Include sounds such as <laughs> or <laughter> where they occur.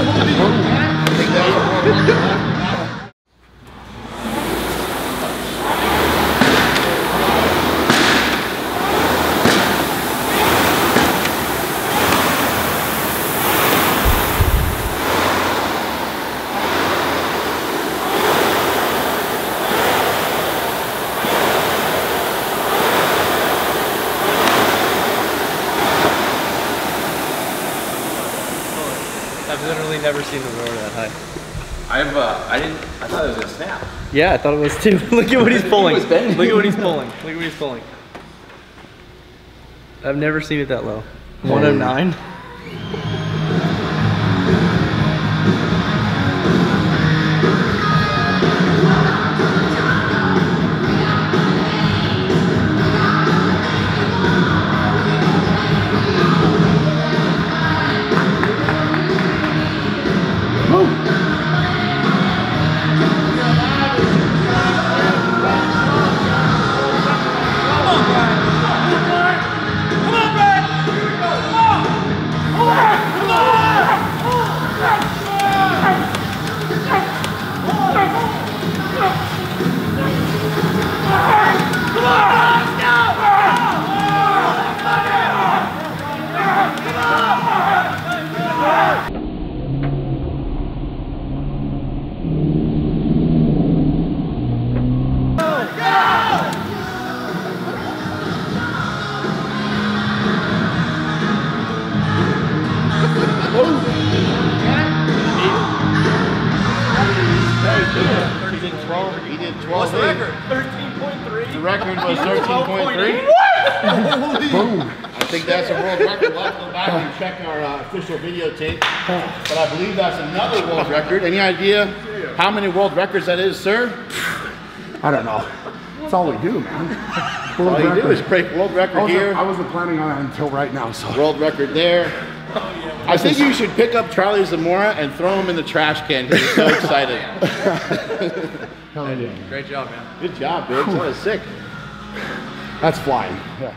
Yeah. I've literally never seen the roar that high. I've, uh, I didn't, I thought it was gonna snap. Yeah, I thought it was too. <laughs> Look at what he's <laughs> pulling. was. Look at what he's pulling. Look at what he's pulling. I've never seen it that low. 109. <laughs> He did 12. What's the record? 13.3. The record was 13.3. what? Boom. I think that's a world record. We'll have to go back and check our uh, official videotape. But I believe that's another world record. Any idea how many world records that is, sir? I don't know. That's all we do, man. All you do is break world record wasn't, here, I wasn't planning on it until right now, so. world record there. I think you should pick up Charlie Zamora and throw him in the trash can because he's so <laughs> excited. Hell yeah. Great job, man. Good job, Biggs. That was sick. That's flying. Yeah.